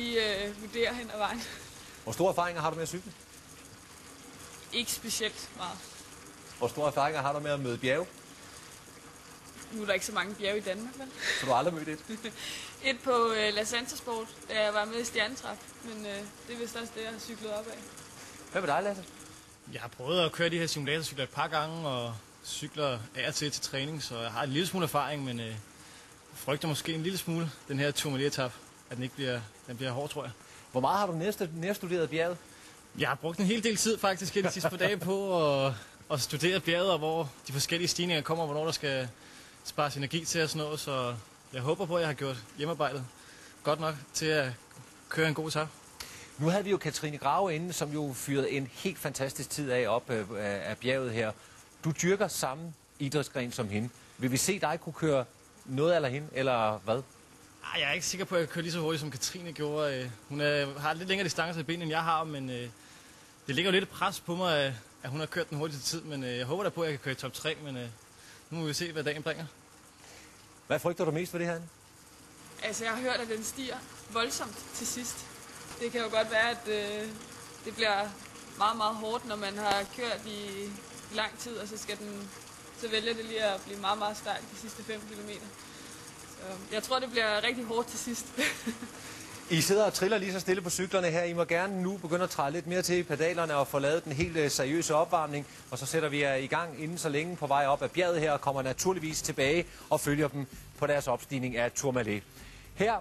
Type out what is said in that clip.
Vi øh, vurderer hen ad vejen. Hvor store erfaringer har du med at cykle? Ikke specielt meget. Hvor store erfaringer har du med at møde bjerge? Nu er der ikke så mange bjerge i Danmark, vel? Så du har aldrig mødt et? Et på øh, La Santa Sport, da jeg var med i stjernetræf. Men øh, det er vist også det, jeg har cyklet op af. Hvad med dig, Lasse? Jeg har prøvet at køre de her simulatorcykler et par gange, og cykler af og til til træning, så jeg har en lille smule erfaring, men øh, frygter måske en lille smule den her Tourmalet-etap, at den ikke bliver, den bliver hård, tror jeg. Hvor meget har du næste, nærstuderet bjerget? Jeg har brugt en hel del tid faktisk de sidste par dage på at, at studere bjerget, og hvor de forskellige stigninger kommer, og hvornår der skal spares energi til at sådan noget, så jeg håber på, at jeg har gjort hjemmearbejdet godt nok til at køre en god etape. Nu havde vi jo Katrine Grave inde, som jo fyrede en helt fantastisk tid af op øh, af bjerget her. Du dyrker samme idrætsgren som hende. Vil vi se dig kunne køre noget eller hende, eller hvad? Ej, jeg er ikke sikker på, at jeg kan køre lige så hurtigt, som Katrine gjorde. Øh, Hun er, har lidt længere distance i benene, end jeg har, men øh, det ligger jo lidt pres på mig, øh, at hun har kørt den hurtigste tid. Men øh, jeg håber da på, at jeg kan køre i top 3, men øh, nu må vi se, hvad dagen bringer. Hvad frygter du mest for det her? Altså, jeg har hørt, at den stiger voldsomt til sidst. Det kan jo godt være, at øh, det bliver meget, meget hårdt, når man har kørt i lang tid, og så skal den så vælger det lige at blive meget, meget stejlt de sidste 5 km. Øhm, jeg tror, det bliver rigtig hårdt til sidst. I sidder og triller lige så stille på cyklerne her. I må gerne nu begynde at træde lidt mere til i pedalerne og få lavet den helt øh, seriøse opvarmning. Og så sætter vi jer i gang inden så længe på vej op ad bjerget her og kommer naturligvis tilbage og følger dem på deres opstigning af Tourmalet. Her